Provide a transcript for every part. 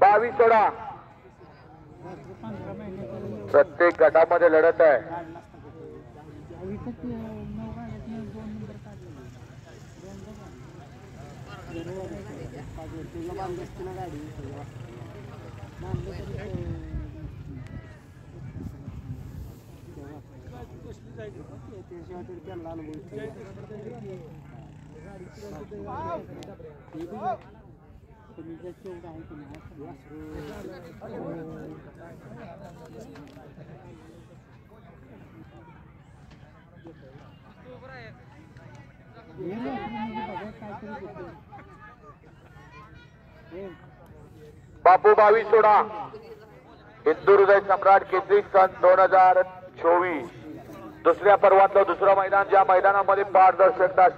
बावीस सोळा. प्रत्येक गटामध्ये लढत आहे. त्याशिवाय बापू बावी सोडा। हिंदू हृदय सम्राट केसरी सन दोन हज़ार चौवीस. दुसर पर्वत दुसरं मैदान ज्या मैदानामध्ये पारदर्शकता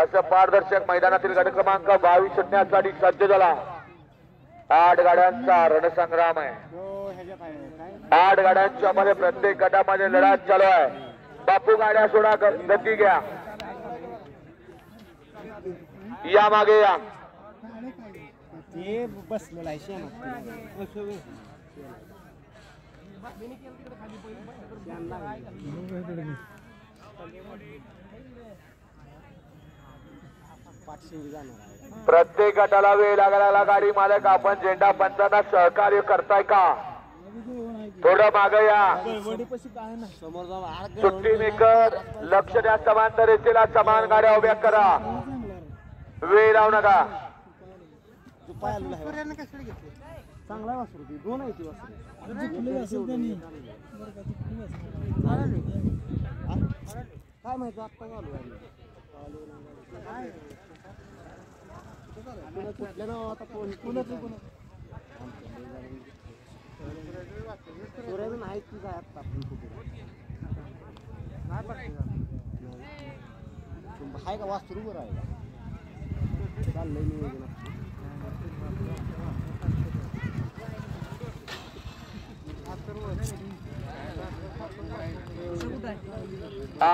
असं पारदर्शक मैदानातील गट क्रमांक बावीस शून्यासाठी सज्ज झाला. आठ गाड्यांचा रणसंग्राम आहे. आठ गाड्यांच्या मध्ये प्रत्येक गटामध्ये लढा चालू आहे. बापू गाड्या सोडा ग- गती घ्या. या मागे या. बसलेला प्रत्येक गटाला वेळ लागलेला गाडी मालक आपण झेंडा पंचांना सहकार्य करताय का? थोडं माग या. सुट्टी मेकर लक्ष द्या समांतर रेषेला समान गाड्या उभ्या करा. वेळ लावू नका. चांगला वासरू ती दोन आहे ती वासरू. काय माहिती आत्ता चालू आहे. कुठल्या नाव आता कोण कुणाचं कोण सोऱ्याचं नाही की आत्ता आपण कुठे आहे का वासरू बरं आहे का चाललंय नियोजन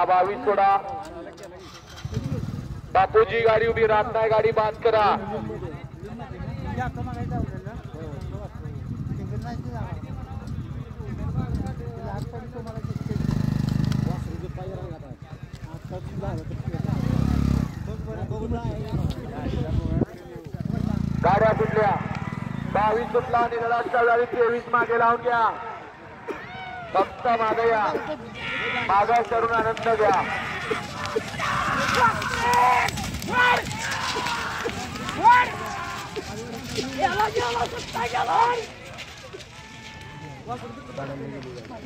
बावीस सोडा. बापूजी गाडी उभी राहत नाही गाडी बाद करा. गाड्या सुटल्या बावीस सुटला आणि लढाच्या वेळी तेवीस मागे लावून घ्या. फक्त मागे या. मागा करून आनंद घ्या. Yalan yalan, sen.